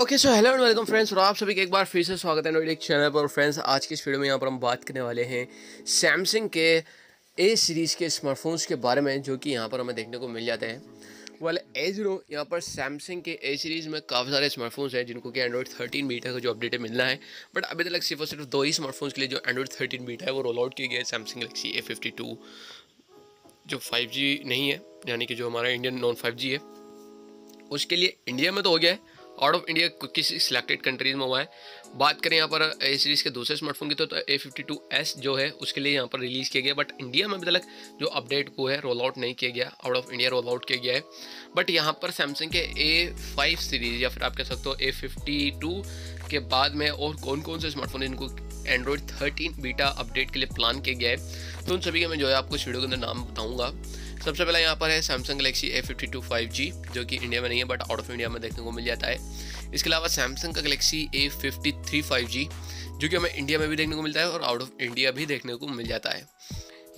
Okay so hello and welcome friends और आप सभी के एक बार फिर से स्वागत है नोडिक चैनल पर। फ्रेंड्स आज की इस वीडियो में यहाँ पर हम बात करने वाले हैं सैमसंग के ए सीरीज़ के स्मार्टफोन्स के बारे में, जो कि यहाँ पर हमें देखने को मिल जाते हैं। वाले ए ज़ीरो यहाँ पर सैमसंग के ए सीरीज़ में काफ़ी सारे स्मार्टफोन्स हैं, जिनको कि एंड्रॉइड थर्टीन बीटा का जो अपडेट मिलना है। बट अभी तक सिर्फ़ और सिर्फ़ दो ही स्मार्टफोन्स के लिए जो एंड्रॉइड थर्टीन बीटा है, वो रोल आउट गया है Samsung Galaxy A fifty two जो फाइव जी नहीं है, यानी कि जो हमारा इंडियन नॉन फाइव जी है। उसके लिए इंडिया में तो हो गया है। आउट ऑफ़ इंडिया किसी सिलेक्टेड कंट्रीज़ में हुआ है। बात करें यहाँ पर, ए सीरीज़ के दूसरे स्मार्टफ़ोन की तो ए फिफ्टी टू एस जो है, उसके लिए यहाँ पर रिलीज़ किया गया। बट इंडिया में अभी तक जो अपडेट को है रोल आउट नहीं किया गया। Out of India roll out किया गया है। बट यहाँ पर सैमसंग के ए फाइव सीरीज़ या फिर आप कह सकते हो ए फिफ्टी टू के बाद में और कौन कौन से स्मार्टफ़ोन इनको एंड्रॉयड थर्टीन बीटा अपडेट के लिए प्लान किया गया है। तो उन सभी का मैं जो है आपको इस वीडियो के अंदर नाम बताऊँगा। सबसे पहला यहाँ पर है Samsung Galaxy A fifty two five G जो कि इंडिया में नहीं है बट आउट ऑफ़ इंडिया में देखने को मिल जाता है। इसके अलावा सैमसंग का Galaxy A fifty three five G जो कि हमें इंडिया में भी देखने को मिलता है और आउट ऑफ़ इंडिया भी देखने को मिल जाता है।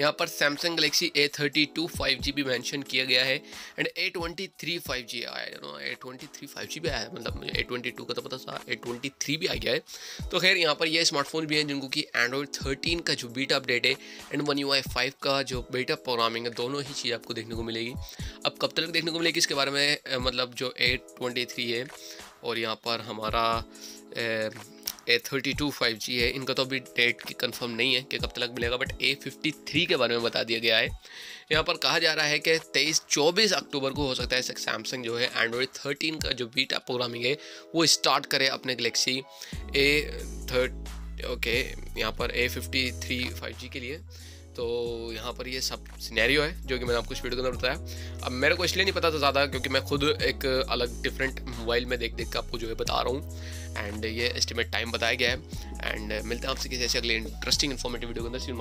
यहाँ पर Samsung Galaxy A thirty two five G भी मैंशन किया गया है and A twenty three five G आया A twenty three five G भी आया है मतलब ए ट्वेंटी टू का तो पता था ए ट्वेंटी थ्री भी आ गया है। तो खैर, यहाँ पर ये स्मार्टफ़ोन भी हैं जिनको कि एंड्रॉयड थर्टीन का जो बीटा अपडेट है and one you I five का जो बीटा प्रोग्रामिंग है, दोनों ही चीज़ आपको देखने को मिलेगी। अब कब तक देखने को मिलेगी, इसके बारे में मतलब जो ए ट्वेंटी थ्री है, और यहाँ पर हमारा A thirty two five G है। इनका तो अभी डेट की कंफर्म नहीं है कि कब तक मिलेगा बट ए फिफ्टी थ्री के बारे में बता दिया गया है। यहाँ पर कहा जा रहा है कि तेईस चौबीस अक्टूबर को हो सकता है सैमसंग जो है एंड्रॉयड थर्टीन का जो बीटा प्रोग्रामिंग है, वो स्टार्ट करे अपने गलेक्सी ए थर्ट ओके यहाँ पर A fifty three five G के लिए। तो यहाँ पर ये सब सिनेरियो है, जो कि मैंने आपको वीडियो के अंदर बताया। अब मेरे को इसलिए नहीं पता था ज़्यादा, क्योंकि मैं खुद एक अलग डिफरेंट मोबाइल में देख देख के आपको जो है बता रहा हूँ। एंड ये एस्टिमेट टाइम बताया गया है। एंड मिलते हैं आपसे किसी ऐसे अगले इंटरेस्टिंग इन्फॉर्मेटिव वीडियो के अंदर। सी